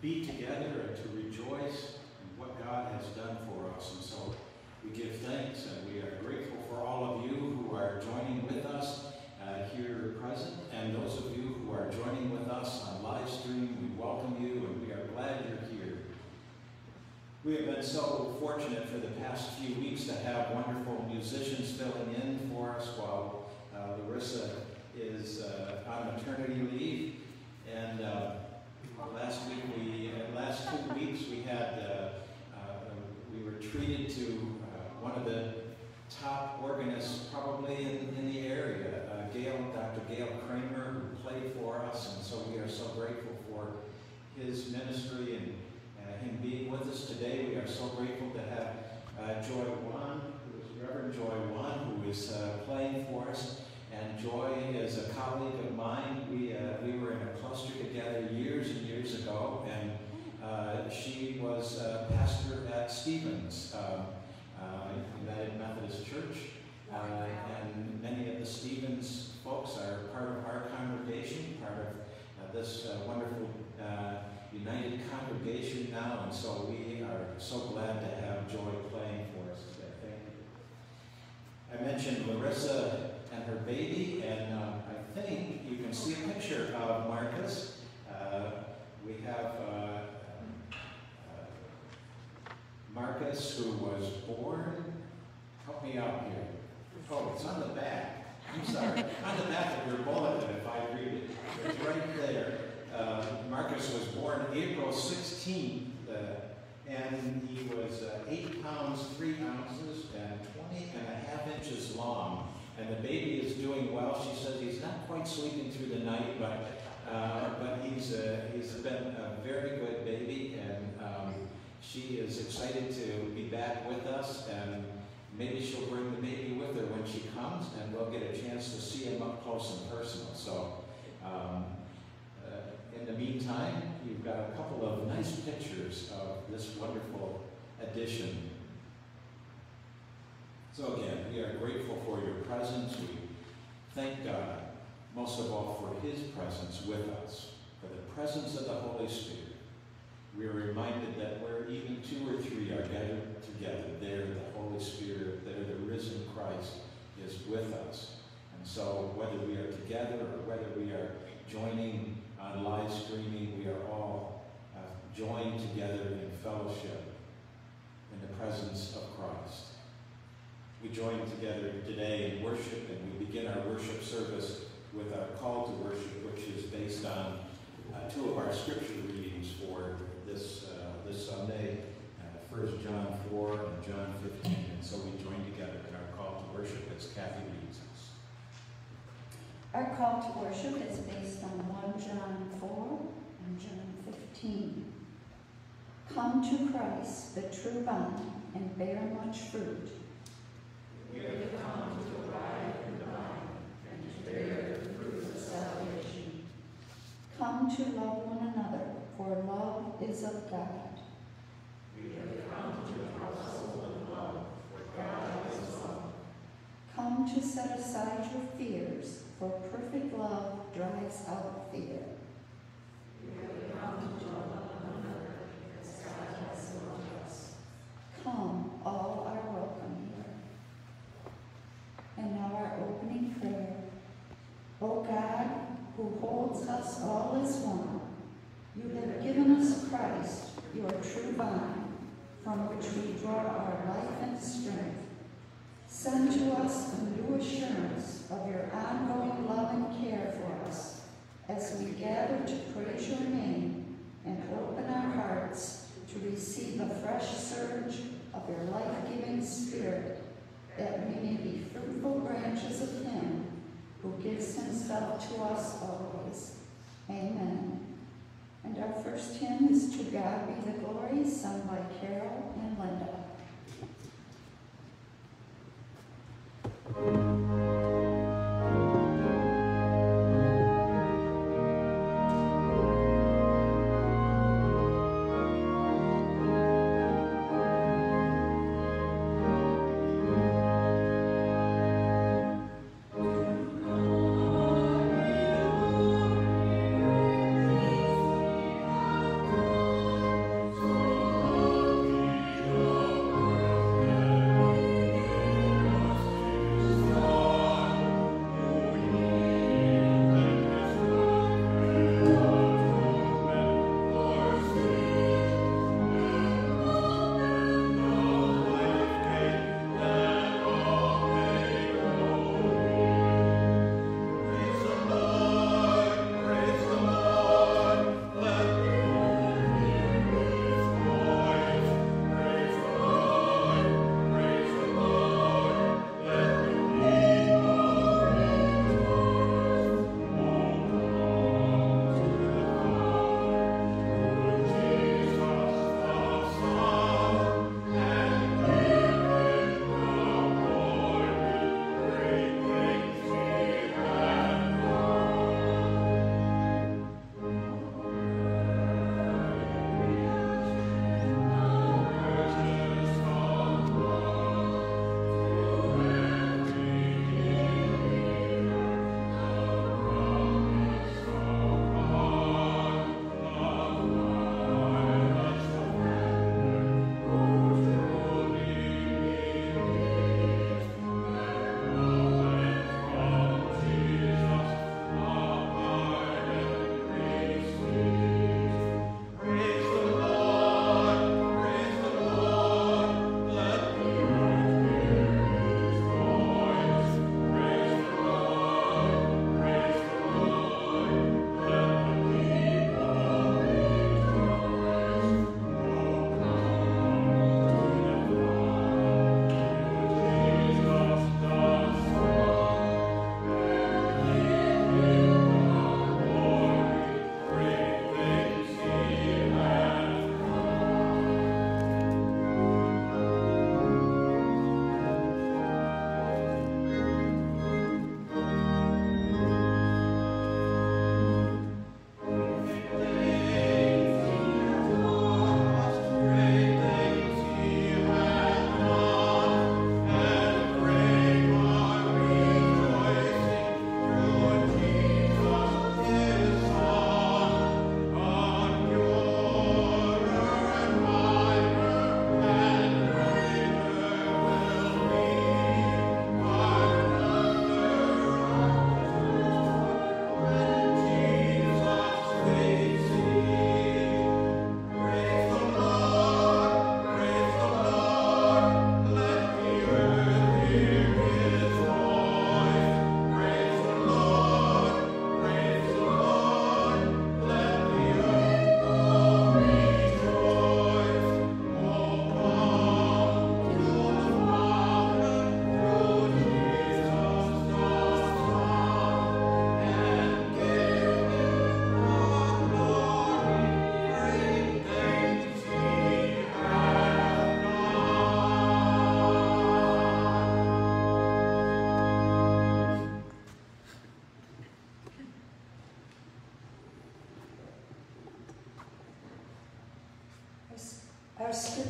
be together and to rejoice in what God has done for us. And so we give thanks and we are grateful for all of you who are joining with us uh, here present and those of you who are joining with us on live stream. We welcome you and we are glad you're here. We have been so fortunate for the past few weeks to have wonderful musicians filling in for us while uh, Larissa is uh, on maternity leave. And uh, last week, we uh, last two weeks, we had uh, uh, we were treated to one of the top organists probably in, in the area, Gail, Dr. Gail Kramer, who played for us, and so we are so grateful for his ministry and him being with us today. We are so grateful to have Joy Wan, who is Reverend Joy Wan, who is playing for us. And Joy is a colleague of mine. We, uh, we were in a cluster together years and years ago, and uh, she was a pastor at Stevens um, uh, United Methodist Church. Uh, and many of the Stevens folks are part of our congregation, part of uh, this uh, wonderful united congregation now, and so we are so glad to have Joy playing for us today. Thank you. I mentioned Larissa and her baby, and um, I think you can see a picture of Marcus. Uh, we have uh, uh, Marcus, who was born, help me out here. Oh, it's on the back. I'm sorry. on the back of your bulletin, if I read it. It's right there. Uh, Marcus was born April 16th, uh, and he was uh, 8 pounds, 3 ounces, and 20 and a half inches long and the baby is doing well. She says he's not quite sleeping through the night, but uh, but he's uh, he's been a very good baby, and um, she is excited to be back with us, and maybe she'll bring the baby with her when she comes, and we'll get a chance to see him up close and personal. So. Um, uh, in the meantime, you've got a couple of nice pictures of this wonderful addition so again, we are grateful for your presence. We thank God, most of all, for his presence with us, for the presence of the Holy Spirit. We are reminded that where even two or three are gathered together, there the Holy Spirit, there the risen Christ is with us. And so whether we are together or whether we are joining on live streaming, we are all uh, joined together in fellowship in the presence of Christ we join together today in worship, and we begin our worship service with our call to worship, which is based on uh, two of our scripture readings for this uh, this Sunday, uh, 1 John 4 and John 15. And so we join together in our call to worship as Kathy reads us. Our call to worship is based on 1 John 4 and John 15. Come to Christ, the true vine, and bear much fruit we come to abide the vine and to bear the fruit of salvation. Come to love one another, for love is of God. We have come to the household of love, for God is love. Come to set aside your fears, for perfect love drives out fear. We have come to love one another, as God has loved us. Come, all are welcome and now our opening prayer. O God, who holds us all as one, you have given us Christ, your true vine, from which we draw our life and strength. Send to us a new assurance of your ongoing love and care for us as we gather to praise your name and open our hearts to receive a fresh surge of your life-giving spirit that we may be fruitful branches of him who gives himself to us always. Amen. And our first hymn is To God Be the Glory, sung by Carol and Linda. Thank you.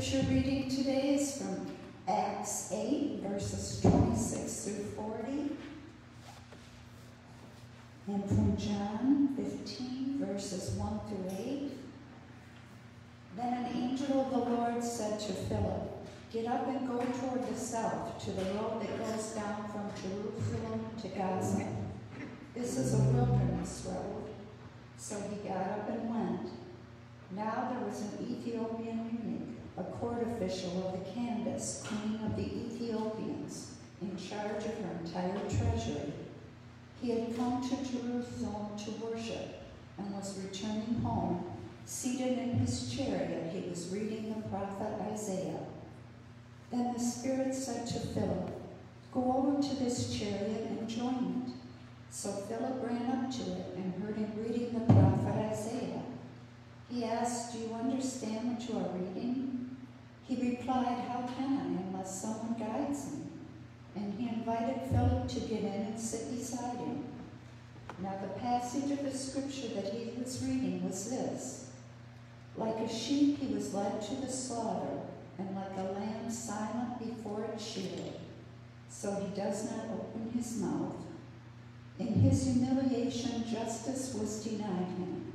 Scripture reading today is from Acts 8, verses 26 through 40, and from John 15, verses 1 through 8. Then an angel of the Lord said to Philip, Get up and go toward the south to the road that goes down from Jerusalem to Gaza. This is a wilderness road. So he got up and went. Now there was an Ethiopian eunuch, a court official of the Candace, queen of the Ethiopians, in charge of her entire treasury. He had come to Jerusalem to worship and was returning home. Seated in his chariot, he was reading the prophet Isaiah. Then the Spirit said to Philip, Go over to this chariot and join it. So Philip ran up to it and heard him reading the prophet Isaiah. He asked, Do you understand what you are reading? He replied, How can I unless someone guides me? And he invited Philip to get in and sit beside him. Now, the passage of the scripture that he was reading was this Like a sheep, he was led to the slaughter, and like a lamb silent before its shearer. So he does not open his mouth. In his humiliation, justice was denied him.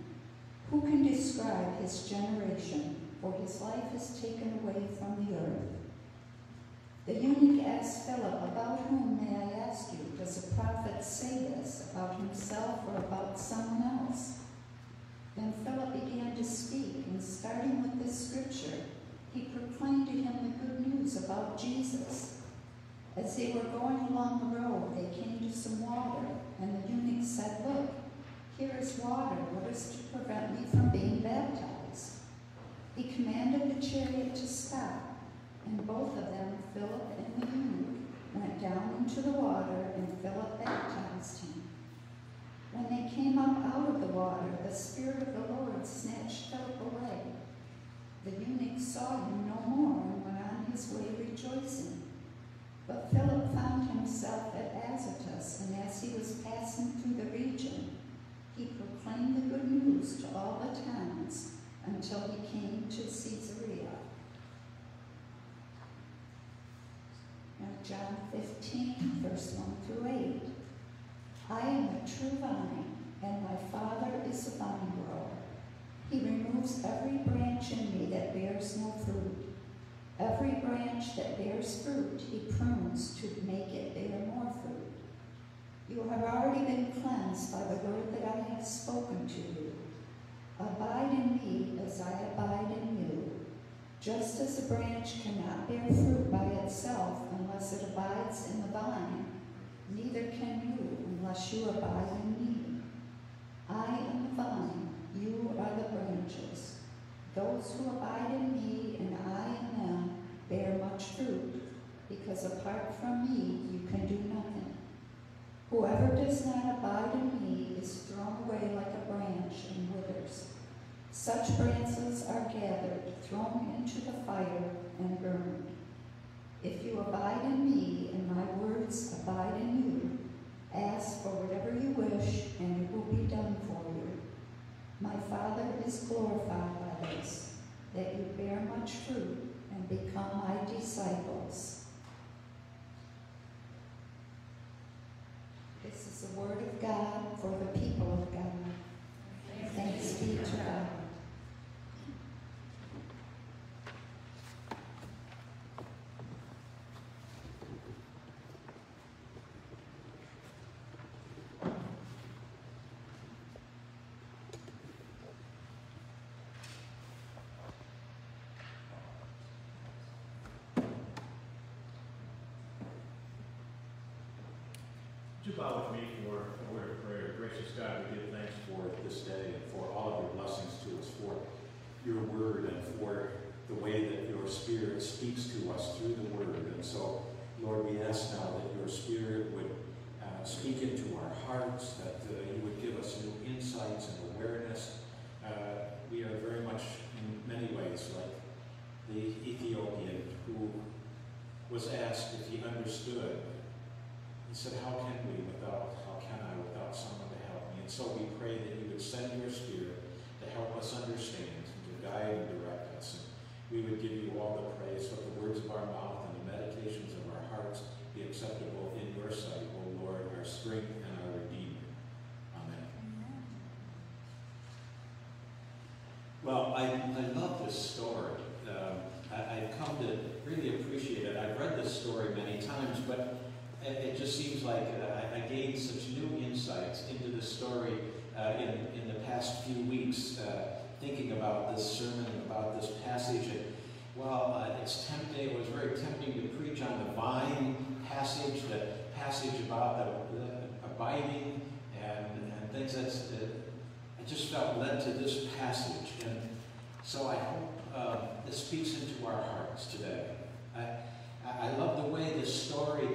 Who can describe his generation? For his life is taken away from the earth. The eunuch asked Philip, About whom, may I ask you, does a prophet say this, about himself or about someone else? Then Philip began to speak, and starting with this scripture, he proclaimed to him the good news about Jesus. As they were going along the road, they came to some water, and the eunuch said, Look, here is water. What is to prevent me from being baptized? He commanded the chariot to stop, and both of them, Philip and the eunuch, went down into the water, and Philip baptized him. When they came up out of the water, the Spirit of the Lord snatched Philip away. The eunuch saw him no more and went on his way rejoicing. But Philip found himself at Azotus, and as he was passing through the region, he proclaimed the good news to all the towns until he came to Caesarea. Now, John 15, verse 1 through 8. I am the true vine, and my Father is the vine grower. He removes every branch in me that bears no fruit. Every branch that bears fruit, he prunes to make it bear more fruit. You have already been cleansed by the word that I have spoken to you. Abide in me as I abide in you. Just as a branch cannot bear fruit by itself unless it abides in the vine, neither can you unless you abide in me. I am the vine, you are the branches. Those who abide in me and I in them bear much fruit, because apart from me you can do nothing. Whoever does not abide in me is thrown away like a branch and withers. Such branches are gathered, thrown into the fire, and burned. If you abide in me and my words abide in you, ask for whatever you wish, and it will be done for you. My Father is glorified by this, that you bear much fruit and become my disciples. This is the word of God for the people of God. Thanks be to God. Would you bow with me for a word of prayer? Gracious God, we give thanks for this day and for all of your blessings to us, for your word and for the way that your spirit speaks to us through the word. And so, Lord, we ask now that your spirit would uh, speak into our hearts, that uh, you would give us new insights and awareness. Uh, we are very much, in many ways, like the Ethiopian who was asked if he understood he said, How can we without, how can I without someone to help me? And so we pray that you would send your spirit to help us understand, and to guide and direct us. And we would give you all the praise. Let the words of our mouth and the meditations of our hearts be acceptable in your sight, O Lord, our strength and our Redeemer. Amen. Well, I, I love this story. Um, I, I've come to really appreciate it. I've read this story many times, but it, it just seems like uh, I, I gained such new insights into the story uh, in, in the past few weeks, uh, thinking about this sermon about this passage. And, well, uh, it's tempting, it was very tempting to preach on the vine passage, the passage about the, the abiding and, and things that's, uh, I just felt led to this passage. And so I hope uh, this speaks into our hearts today. I, I love the way this story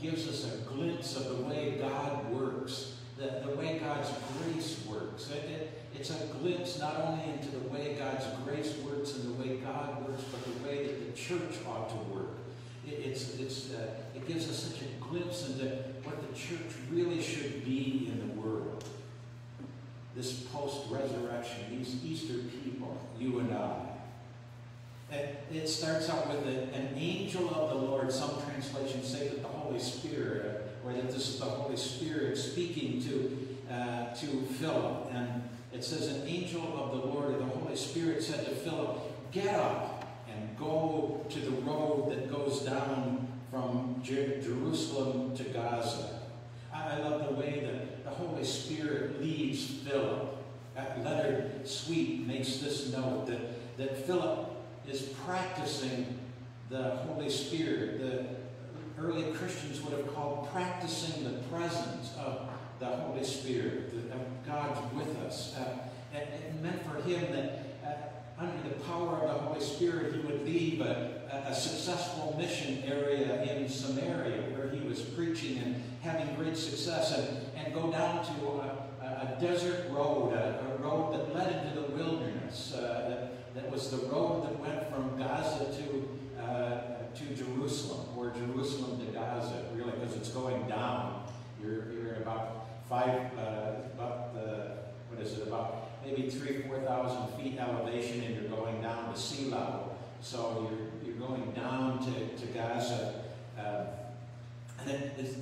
gives us a glimpse of the way God works, the, the way God's grace works. It, it, it's a glimpse not only into the way God's grace works and the way God works, but the way that the church ought to work. It, it's, it's, uh, it gives us such a glimpse into what the church really should be in the world. This post-resurrection, these Easter people, you and I. It, it starts out with an angel of the Lord. Some translations say that the Holy Spirit, or that this is the Holy Spirit speaking to, uh, to Philip. And it says, an angel of the Lord, or the Holy Spirit said to Philip, get up and go to the road that goes down from Jer Jerusalem to Gaza. I, I love the way that the Holy Spirit leads Philip. Leonard Sweet makes this note that, that Philip is practicing the Holy Spirit. The early Christians would have called practicing the presence of the Holy Spirit, of God's with us. Uh, it, it, meant for him that uh, under the power of the Holy Spirit, he would leave a, a, successful mission area in Samaria where he was preaching and having great success and, and go down to a, a desert road, a, a, road that led into the wilderness. Uh, that, was the road that went from Gaza to, uh, to Jerusalem, or Jerusalem to Gaza, really, because it's going down. You're, you're at about five, uh, about the, what is it, about maybe three, 4,000 feet elevation, and you're going down to sea level. So you're, you're going down to, to Gaza. Uh, and it, it,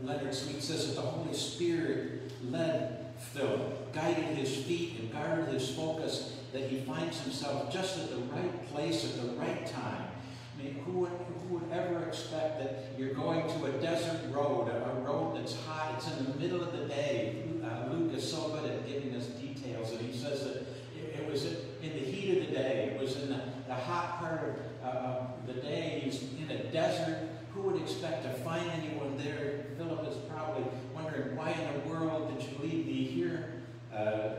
Leonard Sweet says that the Holy Spirit led Philip, guided his feet and guarded his focus that he finds himself just at the right place at the right time. I mean, who would, who would ever expect that you're going to a desert road, a, road that's hot, it's in the middle of the day. Uh, Luke is so good at giving us details, and he says that it, it was in the heat of the day, it was in the, the hot part of uh, the day, he's in a desert. Who would expect to find anyone there? Philip is probably wondering, why in the world did you leave me here? Uh,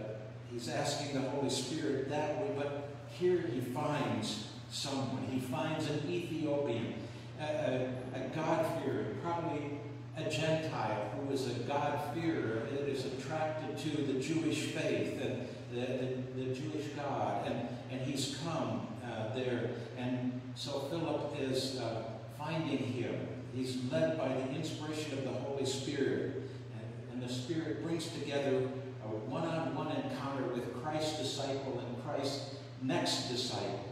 he's asking the Holy Spirit that way, but here he finds someone. He finds an Ethiopian, a, a, a God-fearer, probably a Gentile who is a God-fearer that is attracted to the Jewish faith and the, the, the Jewish God. And, and he's come uh, there. And so Philip is uh, finding him. He's led by the inspiration of the Holy Spirit. And, and the Spirit brings together a one-on-one -on -one encounter with Christ's disciple and Christ's next disciple.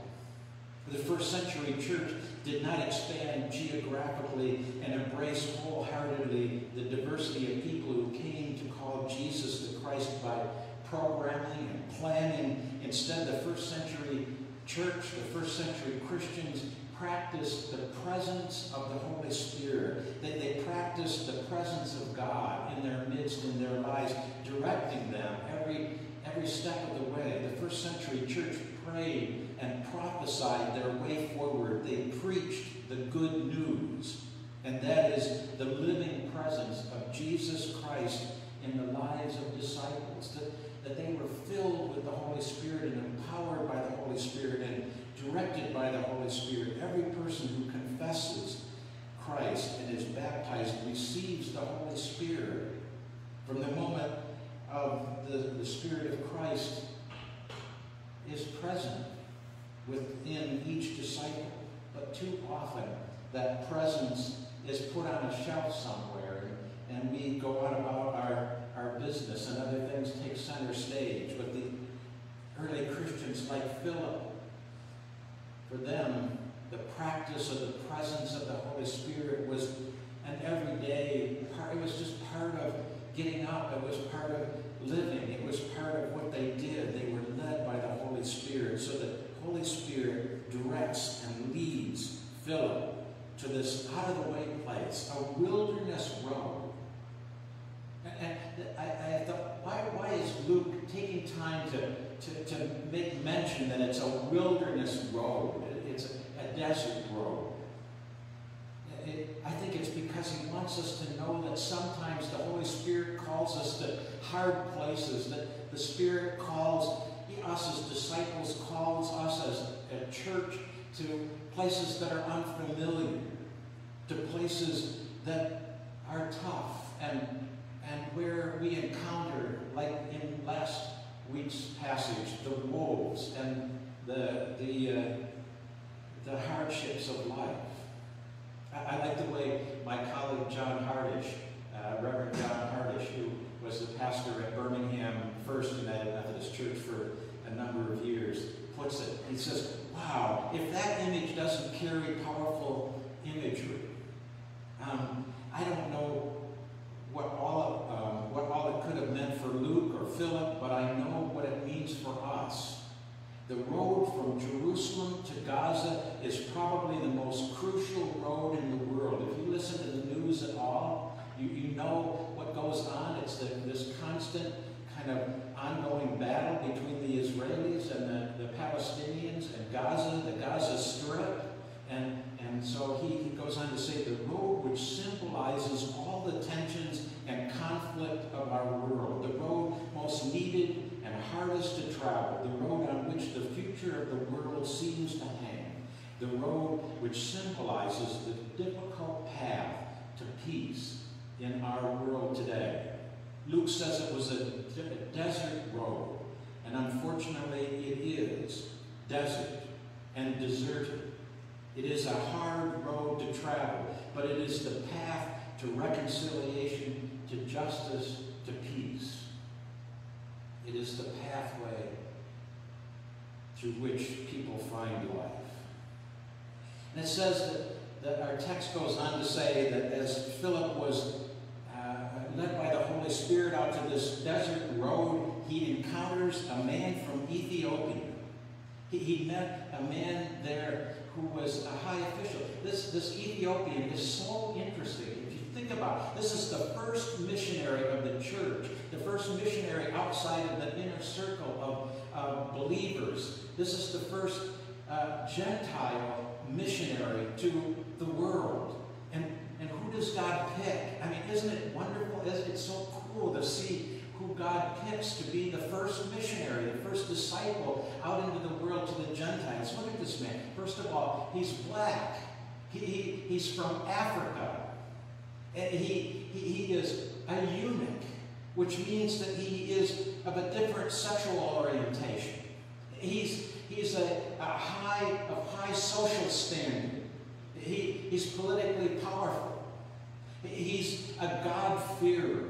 The first century church did not expand geographically and embrace wholeheartedly the diversity of people who came to call Jesus the Christ by programming and planning. Instead, the first century church, the first century Christians practiced the presence of the Holy Spirit. That they practiced the presence of God in their midst, in their lives, directing them every, every step of the way. The first century church prayed and prophesied their way forward. They preached the good news, and that is the living presence of Jesus Christ in the lives of disciples. That, that they were filled with the Holy Spirit and empowered by the Holy Spirit directed by the Holy Spirit. Every person who confesses Christ and is baptized receives the Holy Spirit. From the moment of the, the Spirit of Christ is present within each disciple. But too often, that presence is put on a shelf somewhere, and we go on about our, our business, and other things take center stage. But the early Christians, like Philip, For them, the practice of the presence of the Holy Spirit was an everyday part. It was just part of getting up. It was part of living. It was part of what they did. They were led by the Holy Spirit. So the Holy Spirit directs and leads Philip to this out of the way place, a wilderness road. And I, I thought, why, why is Luke taking time to, to, to make mention that it's a wilderness road? It's a, desert road. It, I think it's because he wants us to know that sometimes the Holy Spirit calls us to hard places, that the Spirit calls us as disciples, calls us as a church to places that are unfamiliar, to places that are tough and, and where we encounter, like in last week's passage, the wolves and the, the, uh, the hardships of life. I, I, like the way my colleague John Harnish, uh, Reverend John Harnish, who was the pastor at Birmingham First United Methodist Church for a number of years, puts it. He says, wow, if that image doesn't carry powerful imagery, um, I don't know what all, uh, what all it could have meant for Luke or Philip, but I know what it means for us. The road from Jerusalem to Gaza is probably the most crucial road in the world. If you listen to the news at all, you, you know what goes on. It's the, this constant kind of ongoing battle between the Israelis and the, the Palestinians and Gaza, the Gaza Strip. And, and so he, he goes on to say the road which symbolizes all the tensions and conflict of our world, the road most needed and hardest to travel, the road on which the future of the world seems to hang, the road which symbolizes the difficult path to peace in our world today. Luke says it was a, a desert road, and unfortunately it is desert and deserted. It is a hard road to travel, but it is the path to reconciliation, to justice, to peace. It is the pathway through which people find life. And it says that, that our text goes on to say that as Philip was uh, led by the Holy Spirit out to this desert road, he encounters a man from Ethiopia. He, he met a man there who was a high official. This, this Ethiopian is so interesting. Think about it, this is the first missionary of the church, the first missionary outside of the inner circle of believers. This is the first uh, Gentile missionary to the world. And, and who does God pick? I mean, isn't it wonderful? Isn't it so cool to see who God picks to be the first missionary, the first disciple out into the world to the Gentiles. Look at this man. First of all, he's black. He, he he's from Africa. He, he, he is a eunuch, which means that he is of a different sexual orientation. He's, he's a, a high, of high social standing. He, he's politically powerful. He's a God-fearer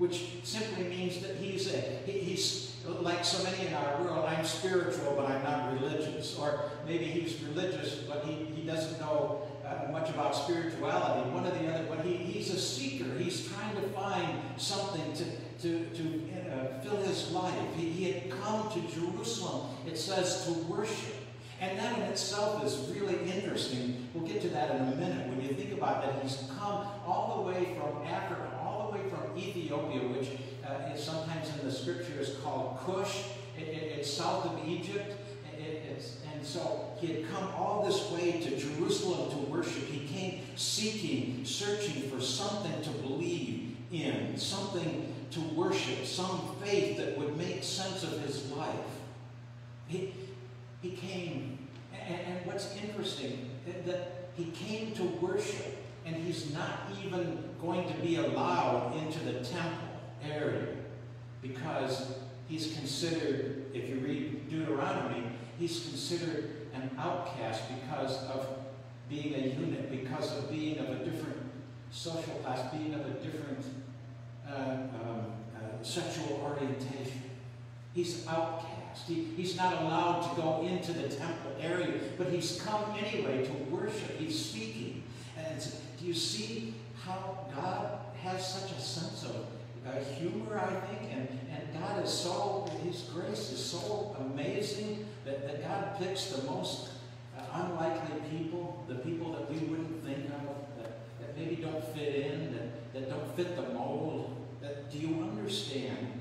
which simply means that he's a, he, he's like so many in our world, I'm spiritual, but I'm not religious. Or maybe he's religious, but he, he doesn't know much about spirituality. One or the other, but he, he's a seeker. He's trying to find something to, to, to uh, fill his life. He, he had come to Jerusalem, it says, to worship. And that in itself is really interesting. We'll get to that in a minute. When you think about that, he's come all the way from Africa, all the way from Ethiopia, which uh, is sometimes in the scriptures called Cush. It, it, it's south of Egypt. It, and so he had come all this way to Jerusalem to worship. He came seeking, searching for something to believe in, something to worship, some faith that would make sense of his life. He, he came, and, and what's interesting, that he came to worship and he's not even going to be allowed into the temple area because he's considered, if you read Deuteronomy, he's considered an outcast because of being a eunuch, because of being of a different social class, being of a different uh, um, uh, sexual orientation. He's outcast. He, he's not allowed to go into the temple area, but he's come anyway to worship. He's speaking. And do you see how God has such a sense of uh, humor, I think? And, and God is so, His grace is so amazing that, that God picks the most uh, unlikely people, the people that we wouldn't think of, that, that maybe don't fit in, that, that don't fit the mold. That, do you understand,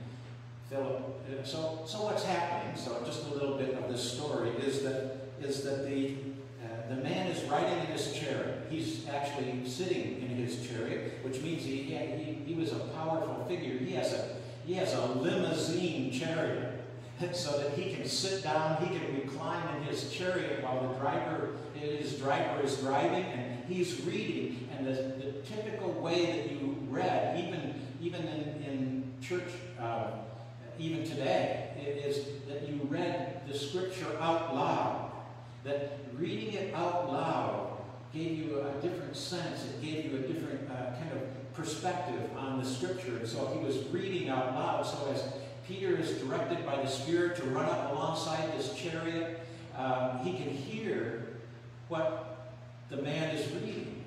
Philip? Uh, so, so what's happening? So, just a little bit of this story is that is that the uh, the man is riding in his chariot. He's actually sitting in his chariot, which means he, he, he was a powerful figure. He has a he has a limousine chariot so that he can sit down, he can recline in his chariot while the driver, his driver is driving and he's reading. And the, the typical way that you read, even, even in, in church, uh, even today, is that you read the scripture out loud. That reading it out loud gave you a different sense. It gave you a different uh, kind of perspective on the scripture. And so he was reading out loud. So as Peter is directed by the Spirit to run up alongside this chariot. Um, he can hear what the man is reading.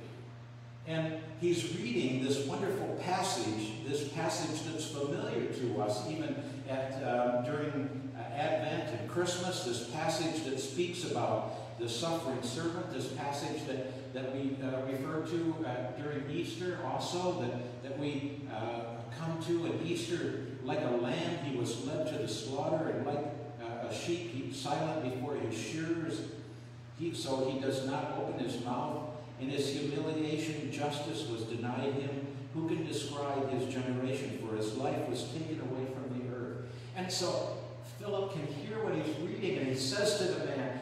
And he's reading this wonderful passage, this passage that's familiar to us, even at um, during uh, Advent and Christmas, this passage that speaks about the suffering servant, this passage that, that we uh, refer to uh, during Easter also, that, that we uh, come to at Easter like a lamb, he was led to the slaughter, and like uh, a sheep, he silent before his shearers. He, so he does not open his mouth. In his humiliation, justice was denied him. Who can describe his generation? For his life was taken away from the earth. And so Philip can hear what he's reading, and he says to the man,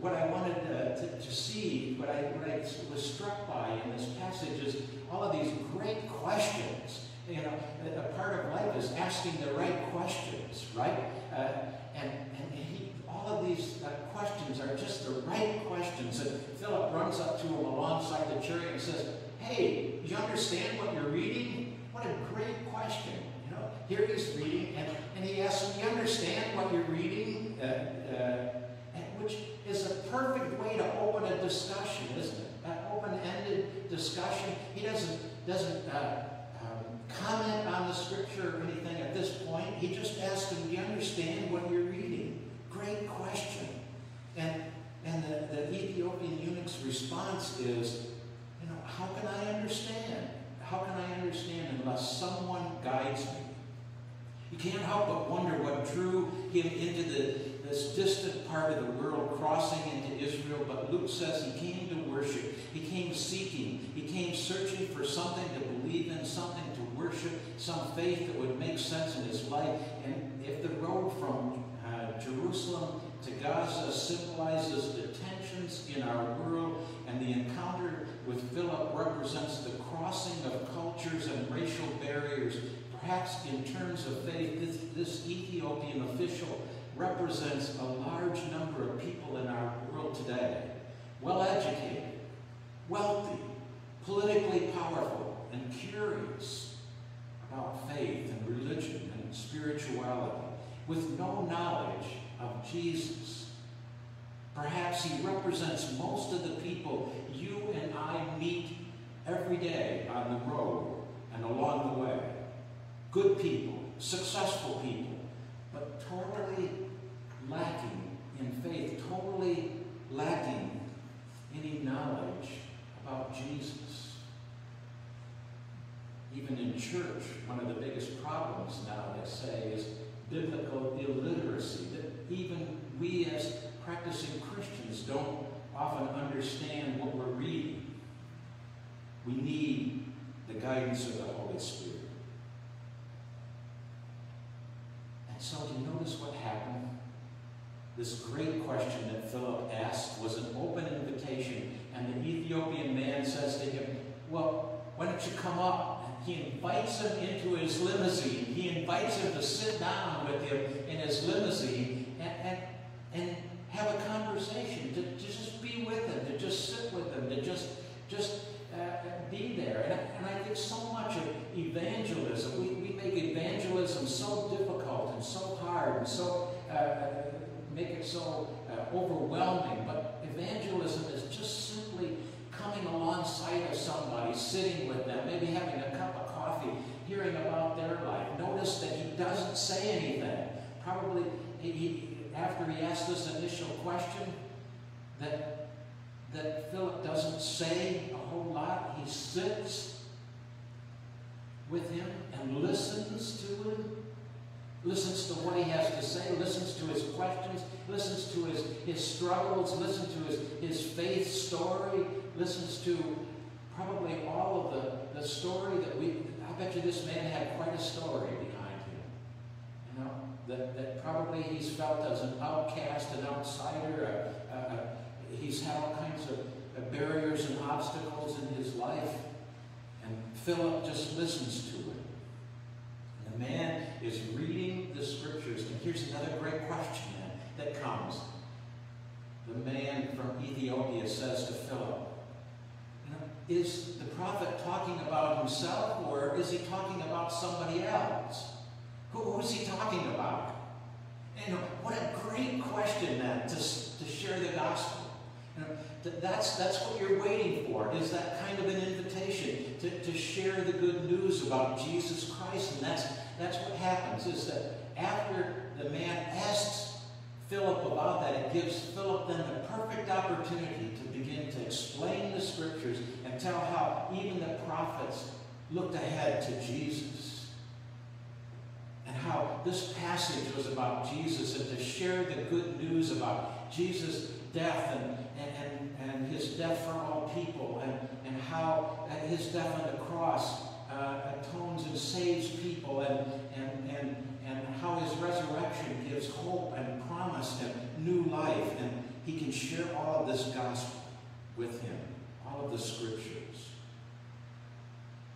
what I wanted uh, to, to, see, what I, what I was struck by in this passage is all of these great questions you know, a part of life is asking the right questions, right? Uh, and and he, all of these uh, questions are just the right questions. And Philip runs up to him alongside the chariot and says, hey, do you understand what you're reading? What a great question. You know, here he's reading, and, and he asks him, you understand what you're reading? Uh, uh which is a perfect way to open a discussion, isn't it? An open-ended discussion. He doesn't, doesn't uh, comment on the scripture or anything at this point. He just asked him, do you understand what you're reading? Great question. And, and the, the Ethiopian eunuch's response is, you know, how can I understand? How can I understand unless someone guides me? You can't help but wonder what drew him into the, this distant part of the world, crossing into Israel. But Luke says he came to worship. He came seeking. He came searching for something to believe in, something worship, some faith that would make sense in his life. And if the road from uh, Jerusalem to Gaza symbolizes the tensions in our world, and the encounter with Philip represents the crossing of cultures and racial barriers, perhaps in terms of faith, this, this Ethiopian official represents a large number of people in our world today. Well educated, wealthy, politically powerful, and curious about faith and religion and spirituality with no knowledge of Jesus. Perhaps he represents most of the people you and I meet every day on the road and along the way. Good people, successful people, but totally lacking in faith, totally lacking any knowledge about Jesus even in church, one of the biggest problems now, they say, is biblical illiteracy. That even we as practicing Christians don't often understand what we're reading. We need the guidance of the Holy Spirit. And so, do you notice what happened? This great question that Philip asked was an open invitation, and the Ethiopian man says to him, Well, why don't you come up he invites him into his limousine. He invites him to sit down with him in his limousine and, and, and have a conversation, to, to just be with him, to just sit with him, to just, just uh, be there. And, and I think so much of evangelism, we, we make evangelism so difficult and so hard and so uh, make it so uh, overwhelming. But evangelism is just simply coming alongside of somebody, sitting with them, maybe having a cup of coffee, hearing about their life. Notice that he doesn't say anything. Probably he, after he asked this initial question, that, that Philip doesn't say a whole lot. He sits with him and listens to him, listens to what he has to say, listens to his questions, listens to his, his struggles, listens to his, his faith story, listens to probably all of the, the story that we, I bet you this man had quite a story behind him. You know, that, that probably he's felt as an outcast, an outsider, a, a, a, he's had all kinds of uh, barriers and obstacles in his life. And Philip just listens to it. And the man is reading the scriptures. And here's another great question then that comes. The man from Ethiopia says to Philip, is the prophet talking about himself or is he talking about somebody else? Who, who's he talking about? And what a great question then to, to share the gospel. You know, that's, that's what you're waiting for, is that kind of an invitation to, to share the good news about Jesus Christ. And that's, that's what happens, is that after the man asks Philip about that, it gives Philip then the perfect opportunity to begin to explain the scriptures tell how even the prophets looked ahead to Jesus. And how this passage was about Jesus and to share the good news about Jesus' death and, and, and, and his death for all people and, and how his death on the cross uh, atones and saves people and, and, and, and how his resurrection gives hope and promise and new life. And he can share all of this gospel with him, of the scriptures.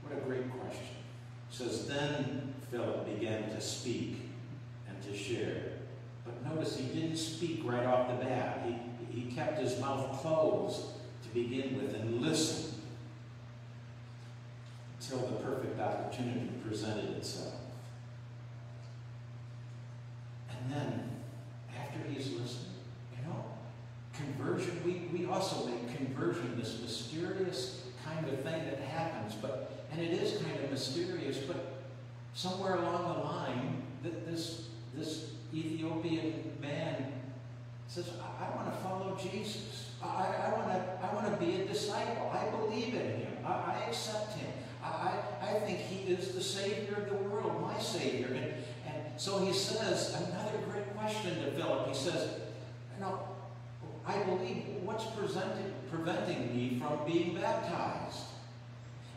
What a great question. It says, Then Philip began to speak and to share. But notice he didn't speak right off the bat. He, he kept his mouth closed to begin with and listened until the perfect opportunity presented itself. And then, after he's listened, conversion, we, we also make conversion this mysterious kind of thing that happens, but and it is kind of mysterious, but somewhere along the line, this, this Ethiopian man says, I, I want to follow Jesus. I, I want to I want to be a disciple. I believe in him. I, I accept him. I, I think he is the Savior of the world, my Savior. And, and so he says, another great question to Philip. He says, you know, I believe what's preventing me from being baptized?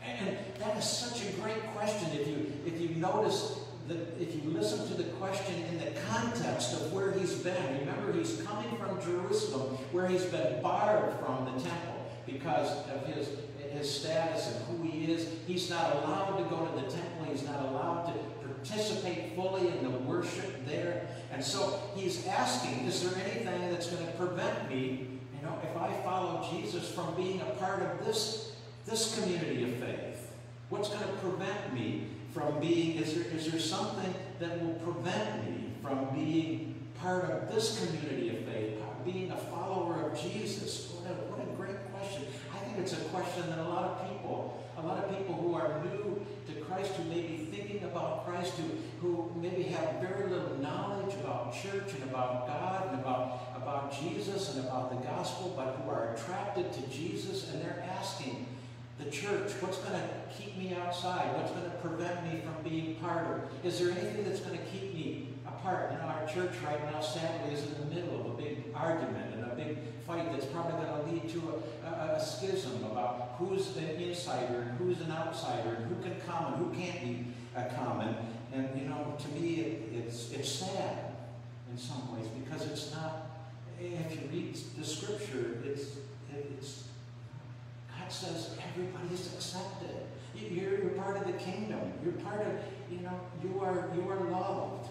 And that is such a great question if you, if you notice that if you listen to the question in the context of where he's been. Remember, he's coming from Jerusalem where he's been barred from the temple because of his, his status and who he is. He's not allowed to go to the temple. He's not allowed to participate fully in the worship there. And so he's asking, is there anything that's going to prevent me, you know, if I follow Jesus from being a part of this this community of faith? What's going to prevent me from being, is there, is there something that will prevent me from being part of this community of faith, being a follower of Jesus? What a, what a great question. I think it's a question that a lot of people, a lot of people who are new to Christ, who may be thinking about Christ, who, who maybe have very little knowledge about church and about God and about, about Jesus and about the gospel, but who are attracted to Jesus and they're asking, the church, what's going to keep me outside? What's going to prevent me from being part of? Is there anything that's going to keep me apart? You know, our church right now, sadly, is in the middle of a big argument and a big fight that's probably going to lead to a, a, a schism about who's an insider and who's an outsider and who can come and who can't be a common. And, you know, to me, it, it's, it's sad in some ways because it's not, if you read the scripture, it's, it, it's God says everybody's accepted. You're, you're part of the kingdom. You're part of, you know, you are, you are loved.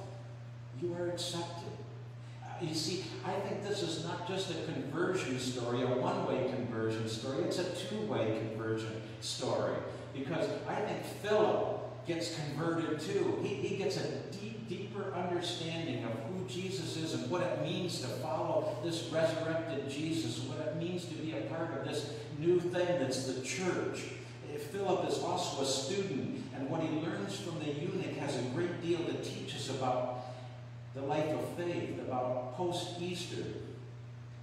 You are accepted. Uh, you see, I think this is not just a conversion story, a one-way conversion story. It's a two-way conversion story. Because I think Philip gets converted too. He, he gets a deep, deeper understanding of who Jesus is and what it means to follow this resurrected Jesus, what it means to be a part of this new thing that's the church. Eh, Philip is also a student, and what he learns from the eunuch has a great deal to teach us about the life of faith, about post-Easter.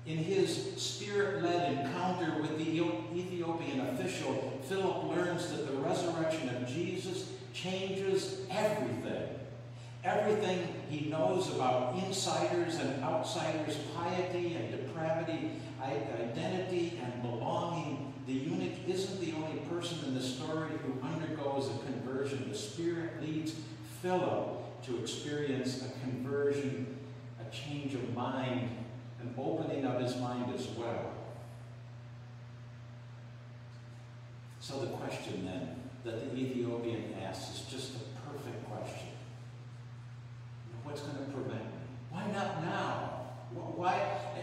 In his spirit-led encounter with the Ethiopian official, Philip learns that the resurrection of Jesus changes everything. Everything he knows about insiders and outsiders, piety and depravity, identity and belonging. The eunuch isn't the only person in the story who undergoes a conversion. The Spirit leads Philip to experience a conversion, a change of mind, an opening of his mind as well. So the question then that the Ethiopian asks is just a perfect question. What's going to prevent me? Why not now? Why?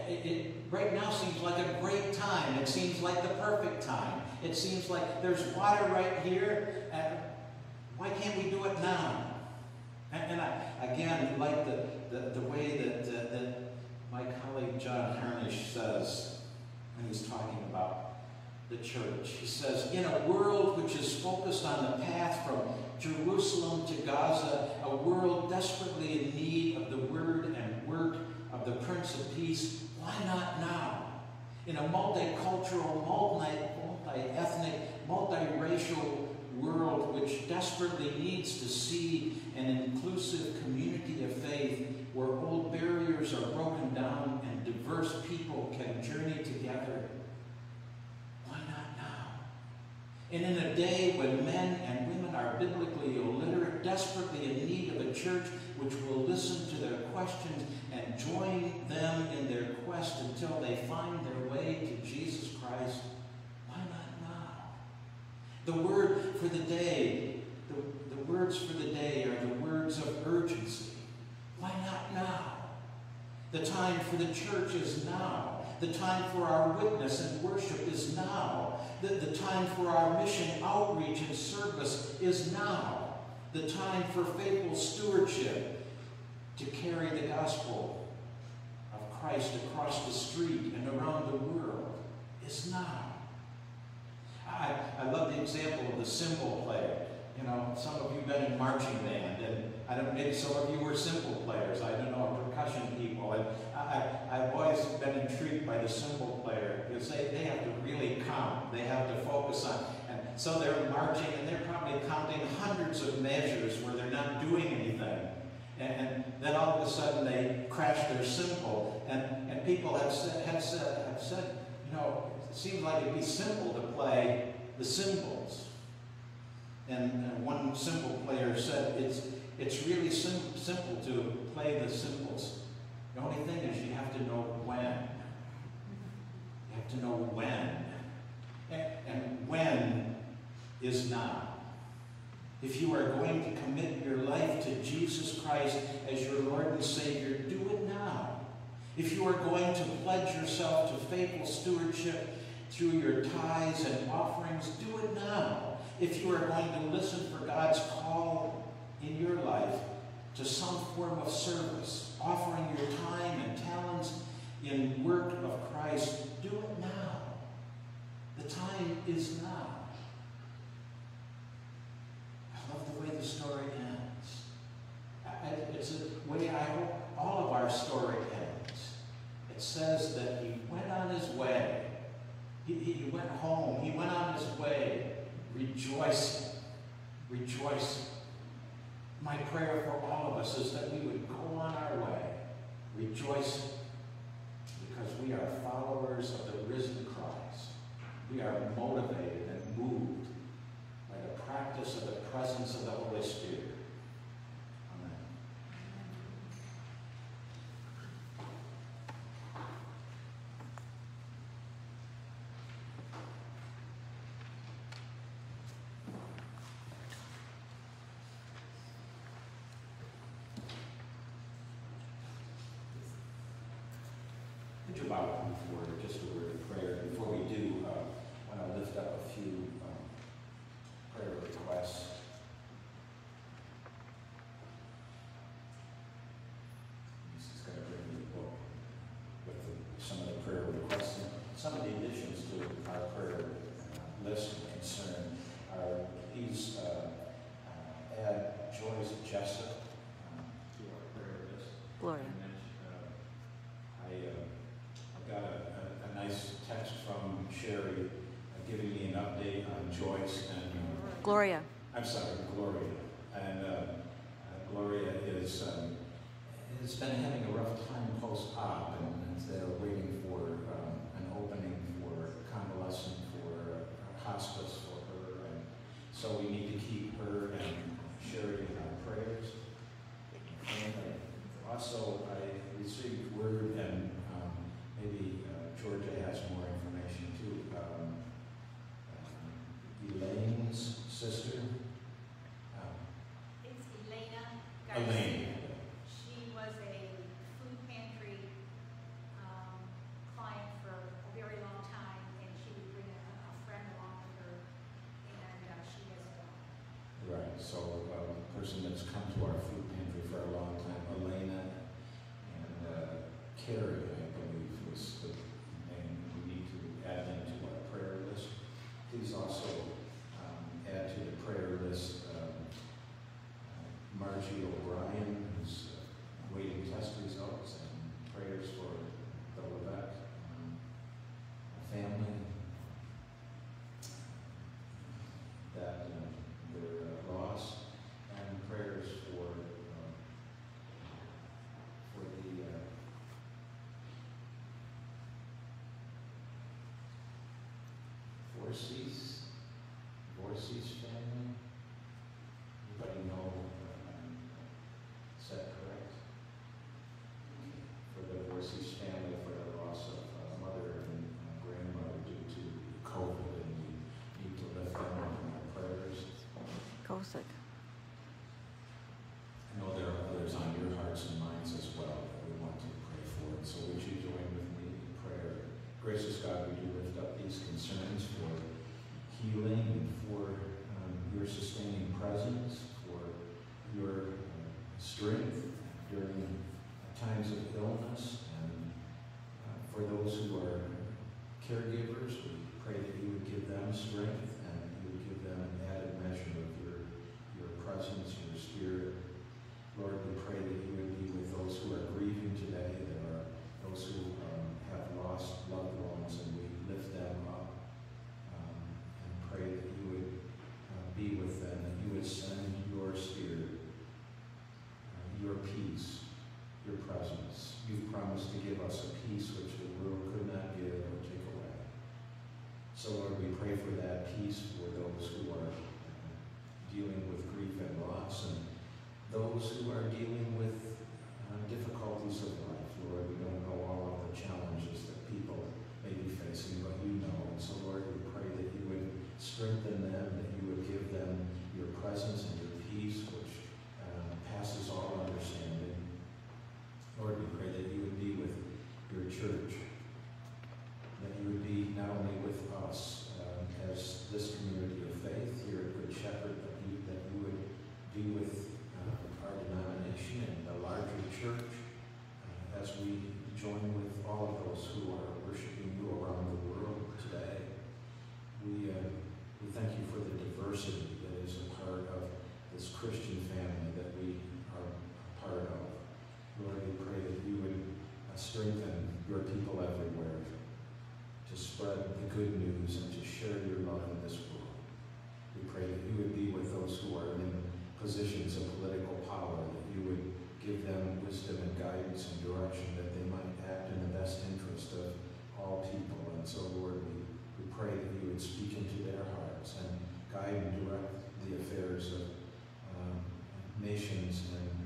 It, it, right now seems like a great time. It seems like the perfect time. It seems like there's water right here. And why can't we do it now? And, and I, again, like the, the, the way that, uh, that my colleague John Harnish says when he's talking about the church. He says, in a world which is focused on the path from Jerusalem to Gaza, a world desperately in need of the word and work of the Prince of Peace, why not now? In a multicultural, multi-ethnic, multiracial world which desperately needs to see an inclusive community of faith where old barriers are broken down and diverse people can journey together And in a day when men and women are biblically illiterate, desperately in need of a church which will listen to their questions and join them in their quest until they find their way to Jesus Christ, why not now? The word for the day, the, the words for the day are the words of urgency. Why not now? The time for the church is now. The time for our witness and worship is now. The, the time for our mission outreach and service is now. The time for faithful stewardship to carry the gospel of Christ across the street and around the world is now. I, I love the example of the cymbal player. You know, some of you have been in marching band, and I don't, know, maybe some of you were cymbal players. I don't know, percussion people. And I, I've always been intrigued by the cymbal player because they, they have to really count. They have to focus on, and so they're marching and they're probably counting hundreds of measures where they're not doing anything. And, and then all of a sudden they crash their cymbal, and, and people have said, have said, have said, you know, it seems like it'd be simple to play the cymbals. And, and one cymbal player said, it's, it's really sim simple to play the cymbals. The only thing is you have to know when. You have to know when. And, when is now. If you are going to commit your life to Jesus Christ as your Lord and Savior, do it now. If you are going to pledge yourself to faithful stewardship through your tithes and offerings, do it now. If you are going to listen for God's call in your life to some form of service, offering your time and talents in work of Christ, do it now. The time is now. I love the way the story ends. It's a way I hope all of our story ends. It says that he went on his way. He, he went home. He went on his way rejoicing. Rejoicing. My prayer for all of us is that we would go on our way rejoicing because we are followers of the risen Christ. We are motivated and moved by the practice of the presence of the Holy Spirit. out before just a word of prayer. Before we do, uh, I want to lift up a few um, prayer requests. This is going to bring me book with the, some of the prayer requests. and Some of the additions to our prayer uh, list concern are these uh, uh, add Joyce Jessup um, to our prayer list. Gloria. Gloria. I'm sorry, Gloria. And uh, uh, Gloria is, um, has been having a rough time post-op, and they're waiting for um, an opening for convalescent for uh, hospice for her. And so we Vorsies, Vorsies family? Anybody know? Um, is that correct? For the Vorsies family, for the loss of uh, mother and grandmother due to COVID, and we need to lift them up in our prayers. Cossack. caregiver, pray for that peace for those who are dealing with grief and loss and those who are dealing with uh, difficulties of life. Lord, we don't know all of the challenges that people may be facing, but you know. And so, Lord, we pray that you would strengthen good news and to share your love in this world. We pray that you would be with those who are in positions of political power, that you would give them wisdom and guidance and direction that they might act in the best interest of all people. And so, Lord, we, we pray that you would speak into their hearts and guide and direct the affairs of um, nations and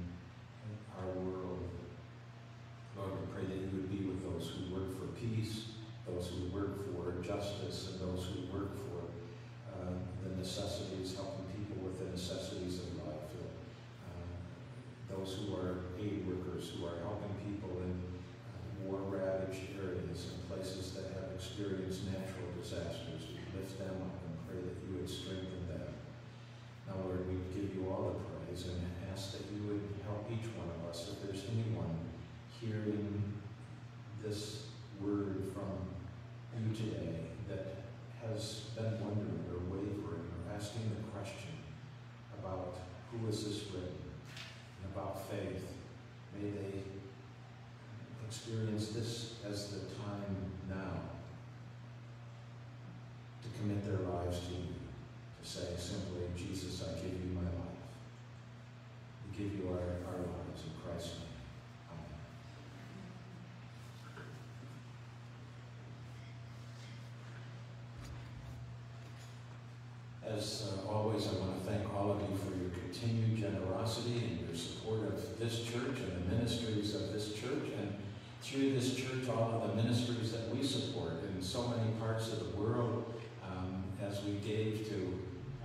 As uh, always, I want to thank all of you for your continued generosity and your support of this church and the ministries of this church, and through this church, all of the ministries that we support in so many parts of the world, um, as we gave to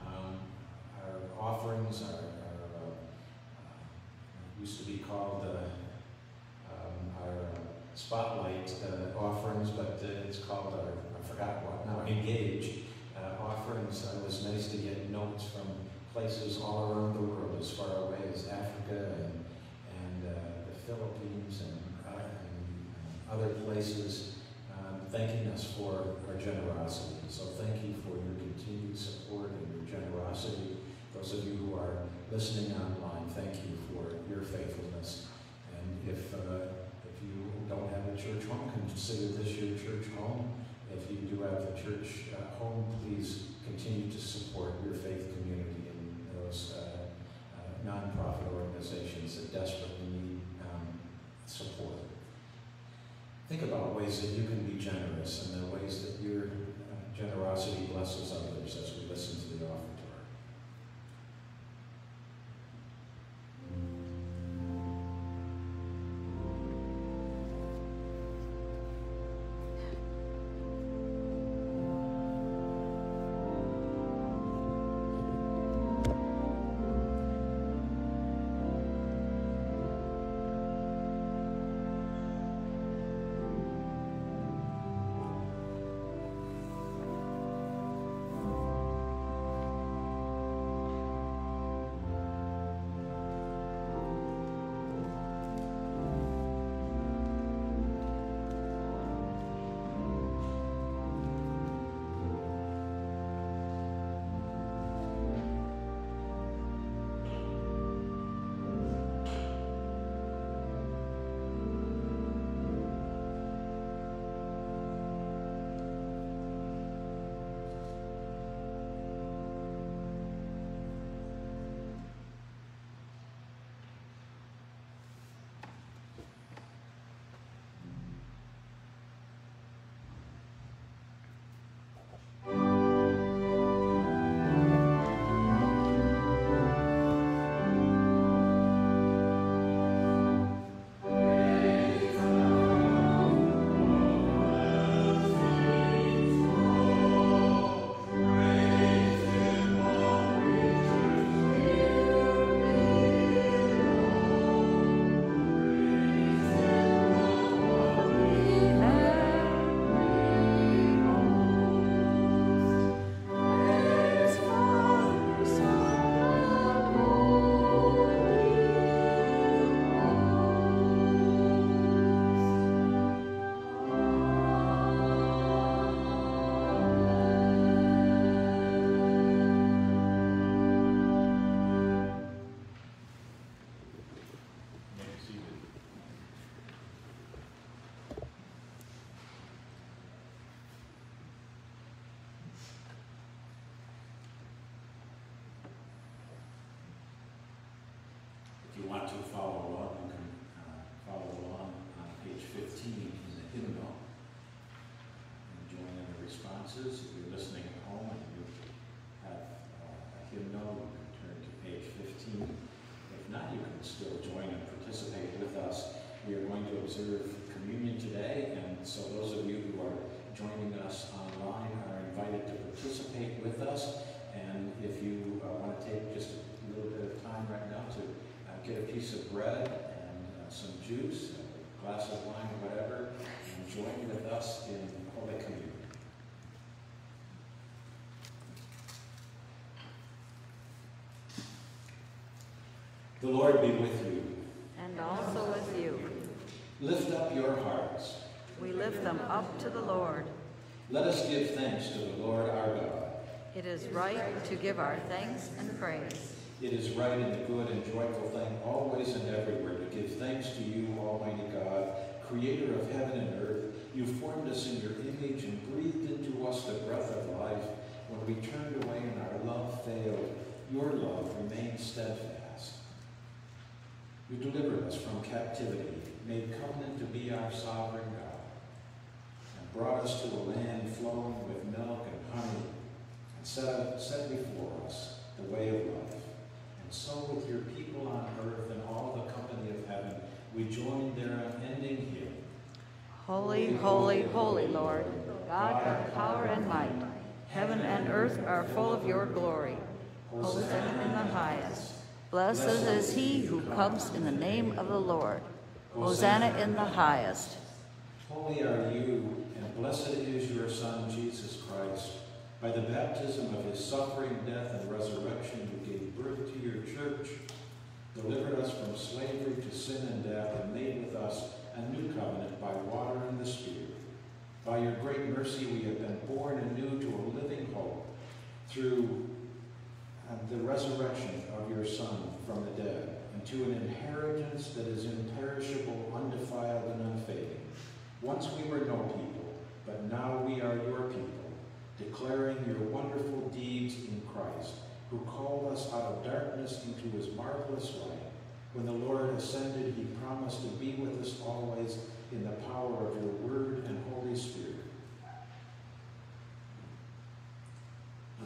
um, our offerings, our, our uh, uh, used to be called uh, um, our uh, spotlight uh, offerings, but uh, it's called our, I forgot what now, engage uh, offerings. Uh, it was nice to get notes from places all around the world, as far away as Africa and, and uh, the Philippines and, uh, and other places, um, thanking us for our generosity. So thank you for your continued support and your generosity. Those of you who are listening online, thank you for your faithfulness. And if uh, if you don't have a church home, consider this your church home. If you do have a church uh, home, please continue to support your faith community those uh, uh, nonprofit organizations that desperately need um, support. Think about ways that you can be generous and the ways that your uh, generosity blesses others as we listen to the offertory. Responses. If you're listening at home and you have uh, a hymnal, you can turn to page 15. If not, you can still join and participate with us. We are going to observe communion today, and so those of you who are joining us online are invited to participate with us. And if you uh, want to take just a little bit of time right now to uh, get a piece of bread and uh, some juice, a glass of wine, or whatever, and join with us in Holy Communion. The Lord be with you. and also with you. Lift up your hearts. We lift them up to the Lord. Let us give thanks to the Lord our God. It is right to give our thanks and praise. It is right and a good and joyful thing always and everywhere to give thanks to you, Almighty God, creator of heaven and earth. You formed us in your image and breathed into us the breath of life. When we turned away and our love failed, your love remained steadfast. You delivered us from captivity, made covenant to be our sovereign God, and brought us to a land flowing with milk and honey, and set, set before us the way of life. And so with your people on earth and all the company of heaven, we join their unending hymn. Holy, holy, holy Lord, God of power and might, heaven and earth are full of your glory. Hosanna in the highest. Blessed is he who comes in the name of the Lord. Hosanna in the highest. Holy are you, and blessed is your Son, Jesus Christ. By the baptism of his suffering, death, and resurrection, you gave birth to your church, delivered us from slavery to sin and death, and made with us a new covenant by water and the Spirit. By your great mercy, we have been born anew to a living hope through the resurrection of your Son from the dead, and to an inheritance that is imperishable, undefiled, and unfading. Once we were no people, but now we are your people, declaring your wonderful deeds in Christ, who called us out of darkness into his marvelous light. When the Lord ascended, he promised to be with us always in the power of your word and Holy Spirit.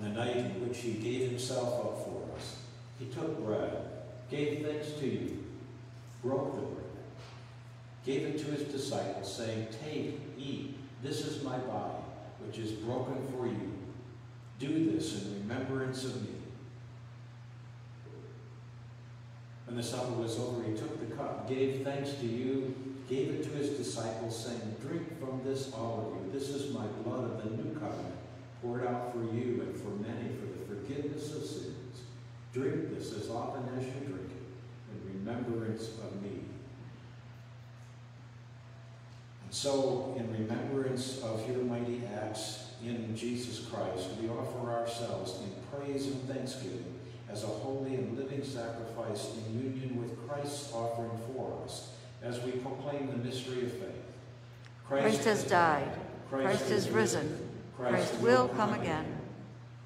The night in which he gave himself up for us, he took bread, gave thanks to you, broke the bread, gave it to his disciples, saying, Take, eat, this is my body, which is broken for you. Do this in remembrance of me. When the supper was over, he took the cup, gave thanks to you, gave it to his disciples, saying, Drink from this, all of you. This is my blood of the new covenant, poured out for you and for many for of sins. Drink this as often as you drink it in remembrance of me. And so, in remembrance of your mighty acts in Jesus Christ, we offer ourselves in praise and thanksgiving as a holy and living sacrifice in union with Christ's offering for us as we proclaim the mystery of faith. Christ has died. Christ is risen. Christ will come again.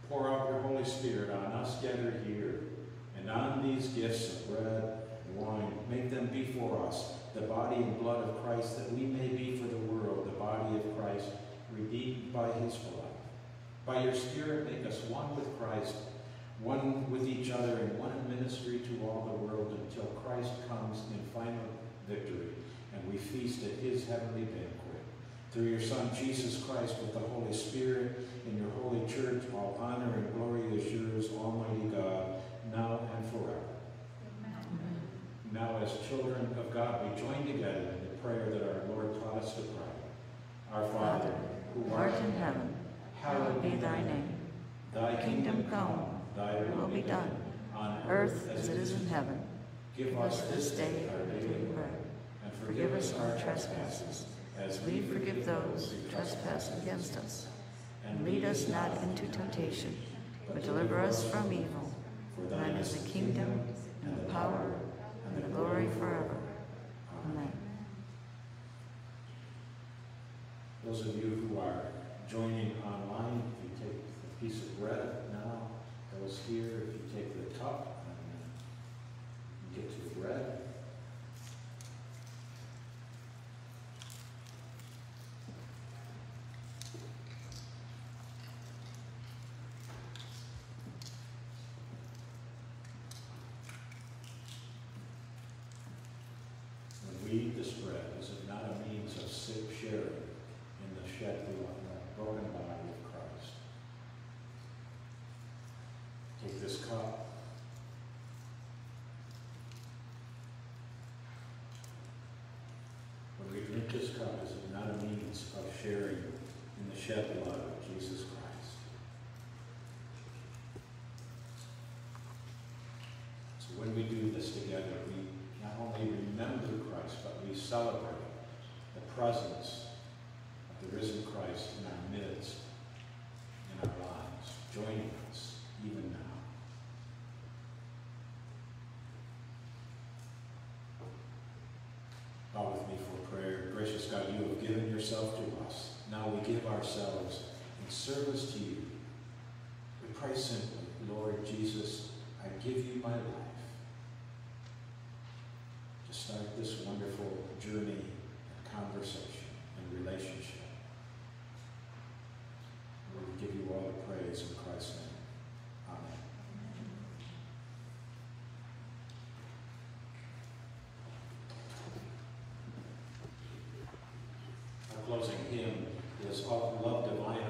Pour out your Holy Spirit on us gathered here and on these gifts of bread and wine. Make them be for us the body and blood of Christ, that we may be for the world the body of Christ, redeemed by his blood. By your Spirit, make us one with Christ, one with each other, and one in ministry to all the world until Christ comes in final victory and we feast at his heavenly banquet. Through your Son, Jesus Christ, with the Holy Spirit, in your holy church, all honor and glory is yours, Almighty God, now and forever. Now, as children of God, we join together in the prayer that our Lord taught us to pray. Our Father, who art in heaven, hallowed be thy name. Thy Kingdom come, thy will be done, on earth as it is in heaven. Give us this day our daily bread, and forgive us our trespasses, as we forgive those who trespass against us. And lead us not into temptation, but deliver us from evil. For thine is the kingdom, and the power, and the glory forever. Amen. Those of you who are joining online, if you take a piece of bread now, those here, if you take the cup and get to the bread. When we eat this bread, is it not a means of sick sharing in the shed blood, the broken body of Christ? Take this cup. When we drink this cup, is it not a means of sharing in the shed blood of Jesus Christ? So when we do this together, we not only remember Christ, but we celebrate the presence my life to start this wonderful journey and conversation and relationship. We give you all the praise in Christ's name. Amen. Our closing hymn is Of Love Divine.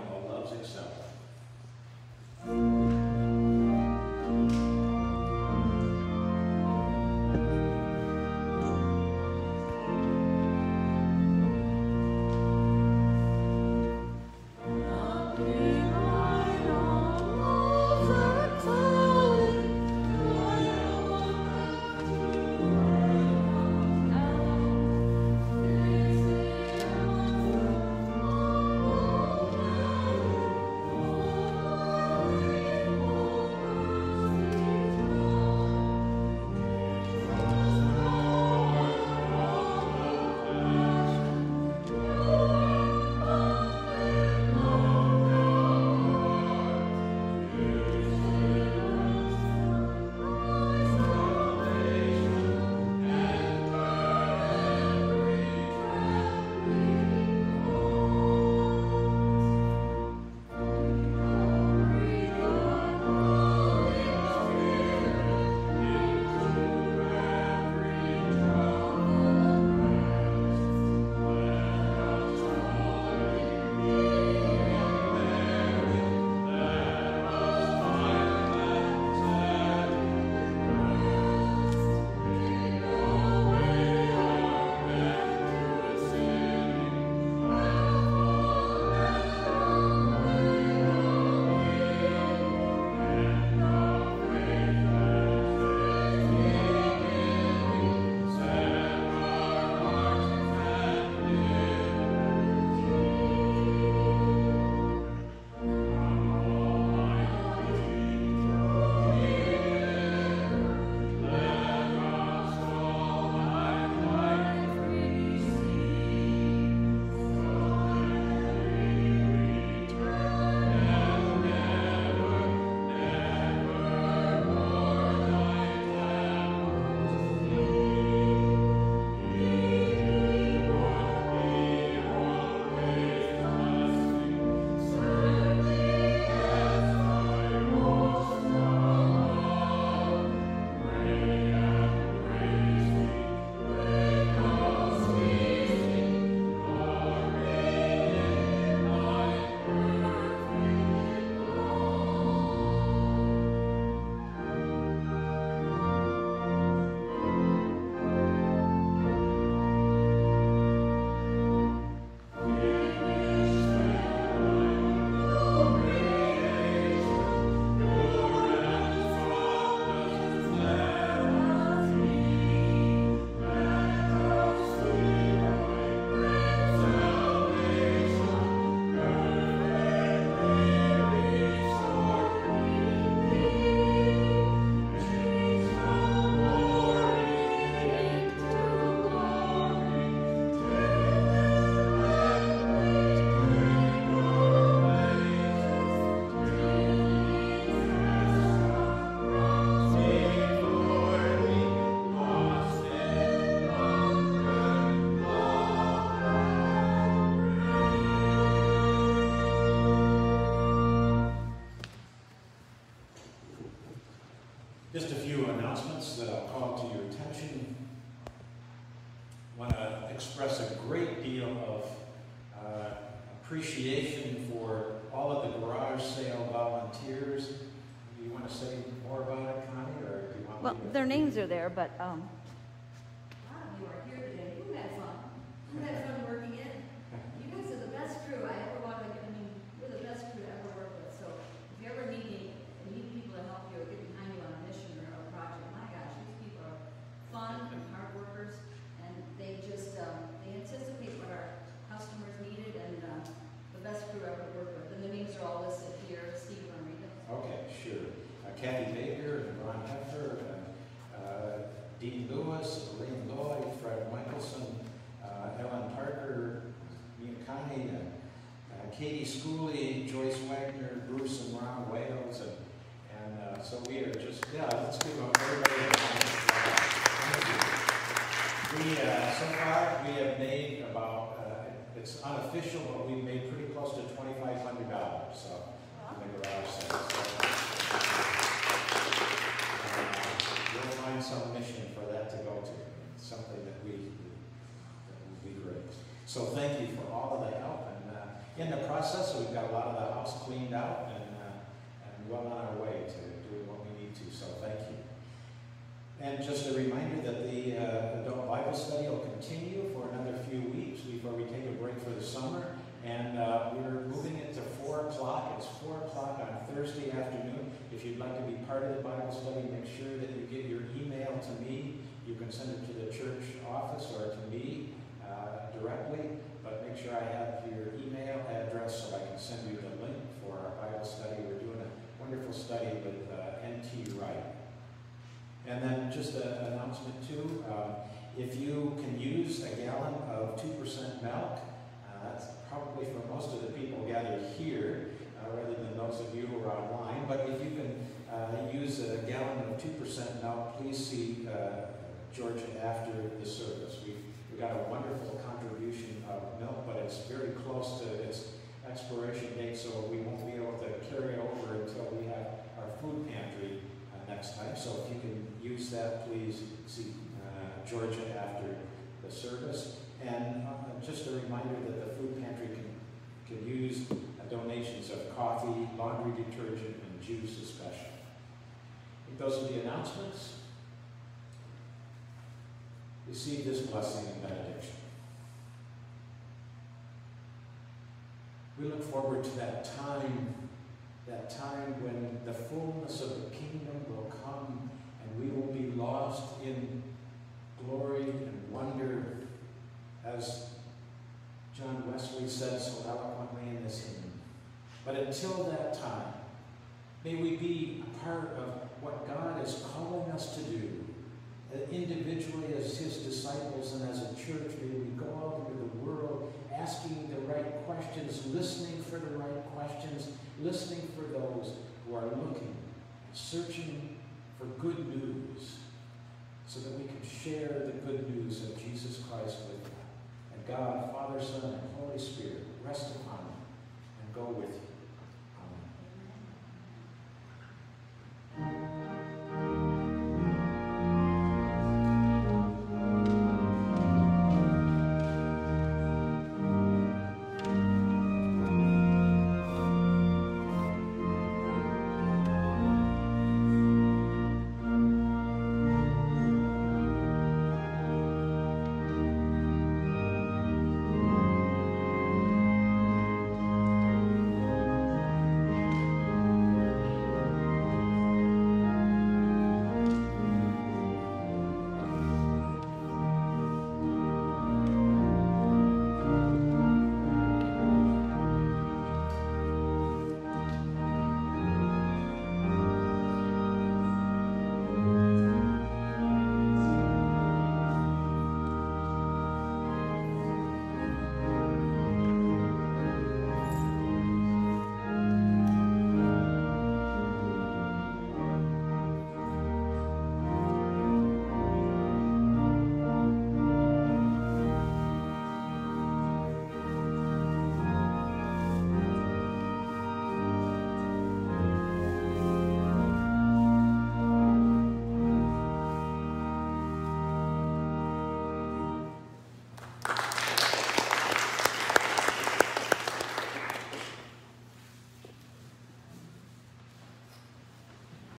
their names are there, but um, close to twenty-five hundred dollars, so, in the garage sale. We'll find some mission for that to go to, something that we, that would be great. So thank you for all of the help, and, uh, in the process, we've got a lot of the house cleaned out and, uh, and well on our way to doing what we need to, so thank you. And just a reminder that the uh, adult Bible study will continue for another few weeks before we take a break for the summer. And uh, we're moving it to 4 o'clock. It's 4 o'clock on Thursday afternoon. If you'd like to be part of the Bible study, make sure that you get your email to me. You can send it to the church office or to me uh, directly, but make sure I have your email address so I can send you the link for our Bible study. We're doing a wonderful study with uh, N.T. Wright. And then just an announcement too, um, if you can use a gallon of 2% milk, probably for most of the people gathered here, uh, rather than those of you who are online, but if you can uh, use a gallon of 2% milk, please see uh, Georgia after the service. We've, we got a wonderful contribution of milk, but it's very close to its expiration date, so we won't be able to carry over until we have our food pantry uh, next time. So if you can use that, please see uh, Georgia after the service. And uh, just a reminder that the food pantry can, can use donations of coffee, laundry detergent, and juice especially. Those are the announcements. Receive this blessing and benediction. We look forward to that time that time when the fullness of the kingdom will come and we will be lost in glory and wonder, as John Wesley said so eloquently in this hymn. But until that time, may we be a part of what God is calling us to do, individually as his disciples and as a church, may we go out into the world asking the right questions, listening for the right questions, listening for those who are looking, searching for good news, so that we can share the good news of Jesus Christ with them. God, Father, Son, and Holy Spirit rest upon you and go with you. Amen.